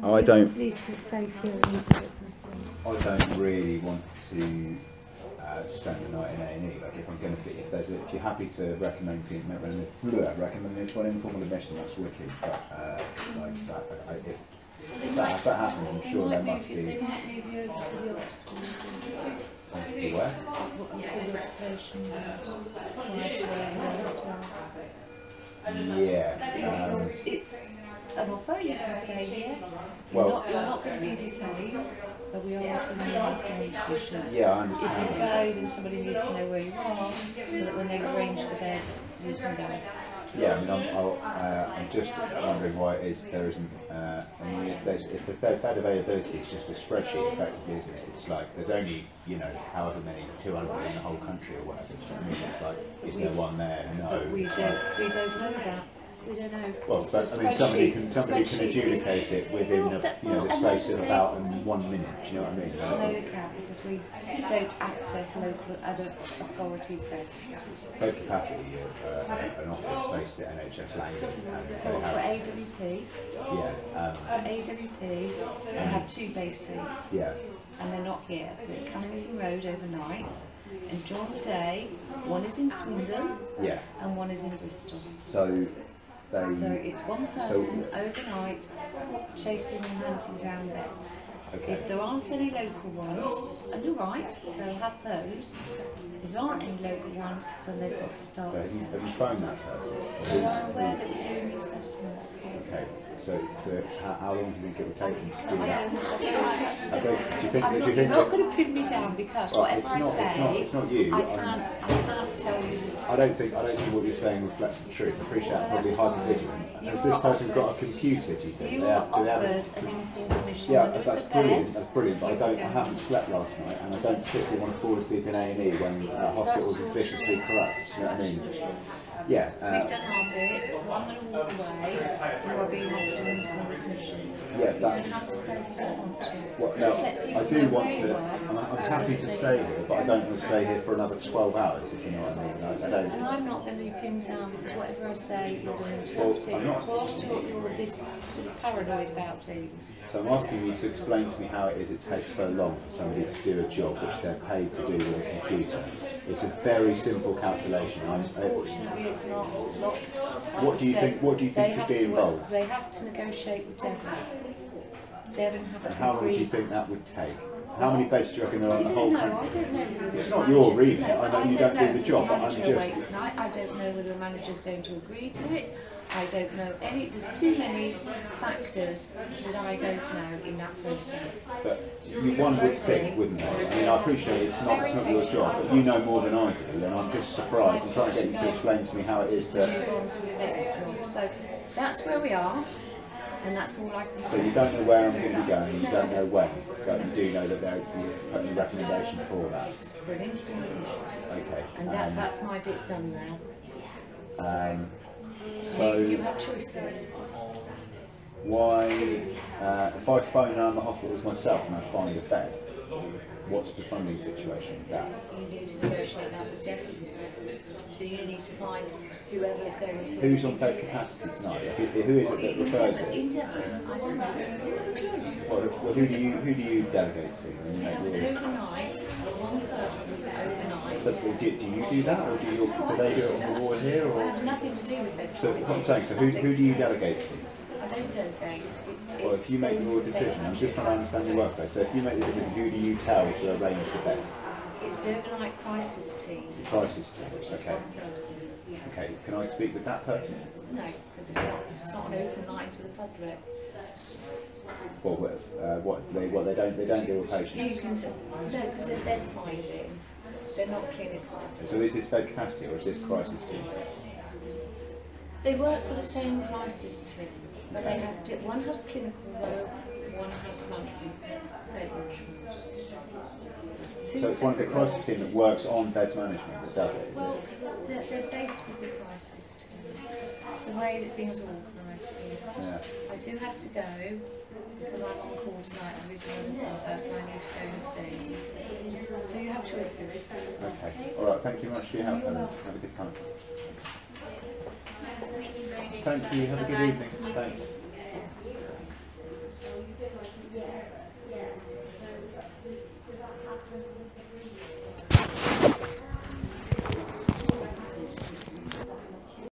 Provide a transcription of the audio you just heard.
Oh, I don't. Least of safe hearing aids and stuff. I don't really want to uh, spend the night in A and E. Like if I'm going to be, if there's, a, if you're happy to recommend people recommend, recommend this one informal admission, that's wicked. But uh, like that, I, if, if that, if that happens, I'm sure there must They be. might move you to the other school. Thanks to where? What we the observation unit. It's quite to where there as well. Yeah. Um, It's an offer, you can stay here. Well- You're not, you're not going to be detained, but we are offering you information. yeah, I understand. If you go, then somebody needs to know where you are, so that when they arrange the bed, you can go. Yeah, I mean, I'm, I'll, uh, I'm just wondering why it is there isn't. Uh, I mean, if there's if the bed, bed availability is just a spreadsheet, effectively, isn't it? It's like there's only you know however many 200 in the whole country or whatever. Do you know what I mean? It's like is there one there? No. We don't, we don't know that. We don't know. well, but I mean, somebody can somebody can adjudicate it within Well, a, that- you know well, the space of about um, one minute. Do you know what I mean? No, they can't because we don't access local other authorities' beds. Low capacity, uh, an office space at NHS Langdon, and For, they for have, AWP, yeah, um, for AWP, they have two bases yeah. and they're not here. They're at Callington Road overnight and during the day, one is in Swindon Yeah. and one is in Bristol. So they. So it's one person overnight chasing and hunting down beds. Okay. If there aren't any local ones, and you're right, they'll have those. If there aren't any local ones, then they've got to So start. have you, have you phoned that person? Aware that we're doing assessments. yes. Okay, so, so how, how long do you think it would take them to do that? I don't, I don't, do you think, I'm not, you you're not going to pin me down because Well, whatever it's I not- it's say, not- it's not you, I can't, I can't tell you. I don't think, I don't think what you're saying reflects the truth. I appreciate I'm probably hyper vigilant. Has this person got a computer, do you think? You They have- do they have an informal admission Yeah, that's brilliant, that's brilliant, but I don't, I haven't slept last night and I don't particularly want to fall asleep in A&E when uh, hospitals are viciously corrupt, you know what I mean? Yeah, uh, We've done our bit, so I'm going to walk away. You are being offered an informal admission. Yeah, You don't have to stay if you don't want to. Well, no, Just let people I do want to. I'm, I'm happy to stay here, but I don't want to stay here for another 12 hours, if you know what I mean. I, I And don't. I'm not going to be pinned down because whatever I say, you're going to Well, interpret it. I'm not- Of course, you're, you're this sort of paranoid about things. So I'm asking you to explain to me how it is it takes so long for somebody to do a job which they're paid to do with a computer. It's a very simple calculation. I'm, Unfortunately, it's not. It's lots. Like What do you said, think- what do you think they could have be to, involved? They have to negotiate with Devon. Devon have and to how long do you think that would take? How many beds do you reckon there are in the whole know. country? I don't know. whether It's not your manager- remit. No, I know I you don't don't do the job, I'm manager away just- tonight. I don't know whether the manager's going to agree to it. I don't know any. There's too many factors that I don't know in that process. But you, one would think, wouldn't you? I mean, I appreciate it's not, it's not your job, but you know more than I do, and I'm just surprised. I'm trying to get you to explain to me how it is to that. to the next job. So that's where we are, and that's all I can say. So you don't know where I'm going to be going, you don't know when, but you do know that there put a recommendation for that. It's brilliant. Okay. And that, Um, that's my bit done now. um, You, you have choices. why, uh, if I phone around the hospitals myself and I find a bed, what's the funding situation with that? You need to negotiate that with Devon. So you need to find whoever's going to. Who's on bed capacity tonight? Who, who is it that In refers Devon, it? in Devon, I don't know. I have a clue. Well, well, who do you who do you delegate to? when you have an overnight, one person overnight. So, do, do you do that, or do, you, No, do they do do it on the ward here, I or? have nothing to do with it. So what I'm saying, so who, who do you delegate to? I don't. It- Well, if you make your decision, I'm just trying to understand your workflow. So if you make the decision, who do you tell to arrange the bed? It's the overnight crisis team, The crisis team. Okay. person. Okay. Can I speak with that person? No, because it's not, it's not an open line to the public. Well, what, uh, what they what they don't they don't deal with patients. You can, t- no, because they're bed finding, they're not clinical. So is this bed capacity or is this crisis team? They work for the same crisis team, but they have, di- one has clinical work, one has management, bed management. So it's one of the crisis team that works on bed management that does it. Well, it? they're, they're based with the crisis team. It's the way that things are organised here. Yeah. I do have to go because I'm on call tonight. There is another person I need to go and see. So you have choices. Okay. All right. Thank you much for your help. Have a good time. Thank you. Have a good evening. Thanks.